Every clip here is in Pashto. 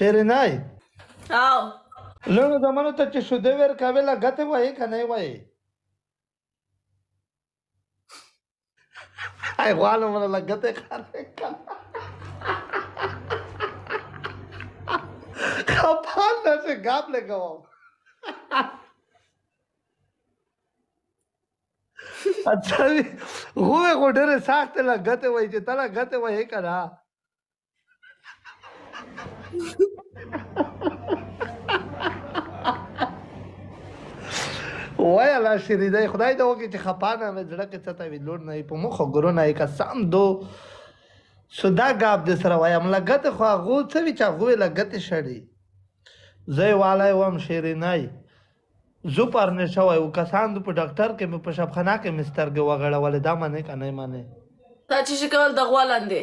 شیرینای او لونو زمانو ته چې شوده ور کاوه لا غته وای کنه وای هاي غوالو مله لا غته کار کنه خپل نه څه غاب لګاو اچھا غوې غوډره سخت لا غته وای چې تلا غته وای کنه وای الله شری دی خدای دا وکي چې خپانه مې زړه کې چته وی لور نه په مخ ګورو نه قسم دو صدا غاب د سره وای املا غته خو غو څه وی چې غو لګت شړی زوی والای وم شری نه زو پر نه شوی او کسان په ډاکټر کې په شپخانه کې مسترګ وغړول دا منه کنه منه تا چې شکل د غوا لاندې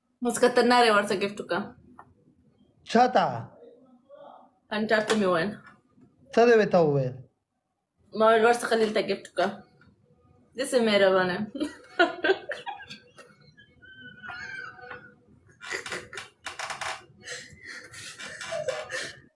مسکتر ناره ورته ګفټ وکړه چاته انټر ته مې وویل څه دې ورته وویل ما ویل ورته خلیل ته ګفټ وکړه داسې مهربانه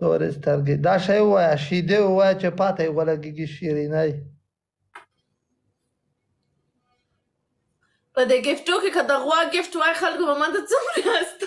تورې سترګې دا شی ووایه شیدې ووایه چې پاته یې ولګېږي شیرینۍ په دې ګفټو کې که د غوا ګفټ وای خلکو به ماته څه مرسته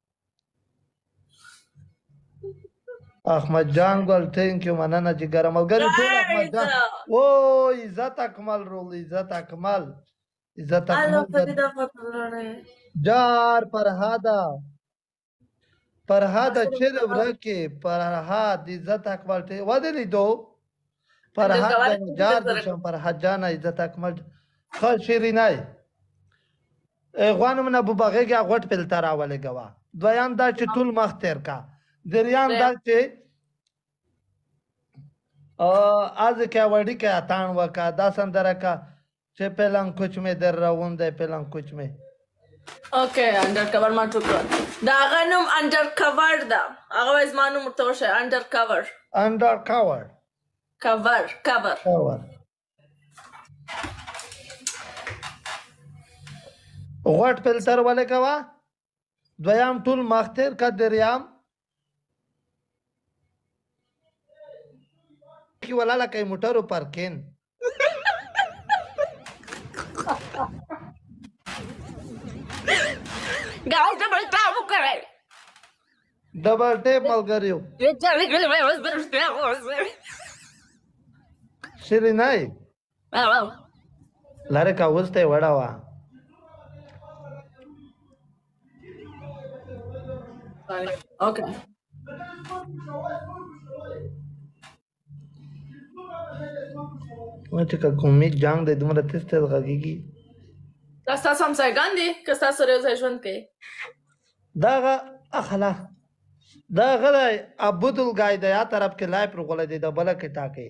احمد جان ګل ټینک یو مننه چې ګرم ملګری ټول احمد جان او عزت اکمل رول عزت اکمل عزت اکمل جار فرهادا فرهادا چیرې ورکه فرهاد عزت اکمل ټینک ودې لیدو پر حد جان جار دشم پر حد جان عزت اکمل خل شیرینای غوانم نه ببغیږه غټ فلتر راولې غوا دویان دا چې ټول مخ تیر کا دریان دا چې ا از کې وړي کې اتان وکا دا سندره کا چه پلان کوچ می در روان دی پلان کوچ می اوکې انډر کور ما ټو کړ دا هغه نوم انډر کور ده هغه وای زما نوم ورته وشه انډر کور انډر کور کور کور کور غوټ فلتر ولګوا دویم ټول مختر کا دریام کی ولا لکه موټرو پارکین ګاو ته بل تا وکړې ډبل ټیپ ملګریو شیرینای لاره کا وسته وړه وا اوکه نو چې کومې جنگ د دومره تیز تیز غږیږي دا تاسو هم ځایګان دي که تاسو سره ځای ژوند کوي دا اخلا دا غلا عبد الغای د یا طرف کې لای پر غول دي د بل کې ټاکي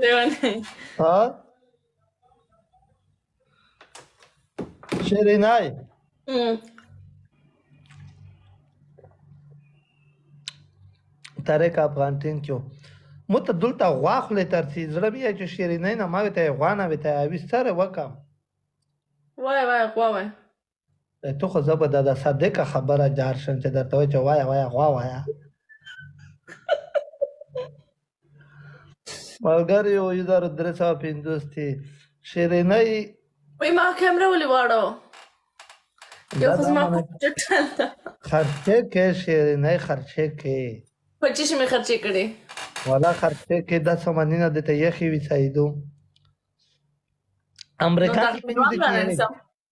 لیونی ها شیرینای طارق افغان ټینک یو مو ته دلته غوا خولې ترسي زړه مې چې شیرینۍ نه ما وې ته غوا نه وې ته اوي سره وکم وای وای غوا وای ته خو زه به دا د صادق خبره جار شم چې درته وای چې وای وای غوا وای ملګری او یو زر درې سوه پنځوس کې شیرینۍ وای ما کیمره ولې واړو یو خو زما چټل ده خرچه کې شیرینۍ خرچه کې په چی شي مې خرچه کړې والا خرچه کې د سمنینه د ته یخي وسایدو امریکا کې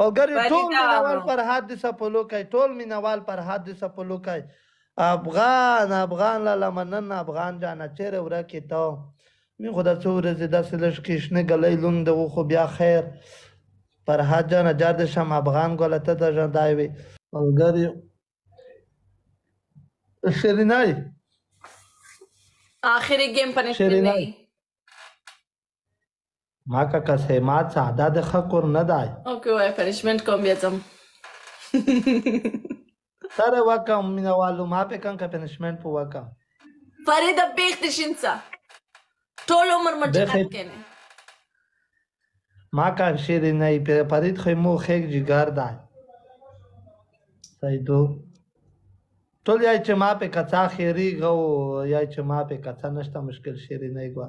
ملګری ټول مینوال پر حد دي سپلو کوي ټول مینوال پر حد دي سپلو کوي افغان افغان لاله مننه افغان جانه چیرې ورکې ته مې خو دا څو ورځې داسې لږ کښنې ګلۍ لوند و خو بیا خیر پر حد جانه جار دې شم افغان ګله ته د ژوندای وي ملګری شیرینای آخری گیم پنشتنی ما کا کسه ما ساده د خکور نه دای اوکې وای پنیشمنت کوم بیا زم سره وکم مینوالو ما په کم کا پنیشمنت په وکم پرې د بیخ تشینڅه ټول عمر مجبور کینه ما کا شیر نه په پرید خو مو خېګ جګر دای سیدو ټول یای چې ما په کڅا خېری غو یای چې ما په کڅا نشته مشکل شیر نه ګوا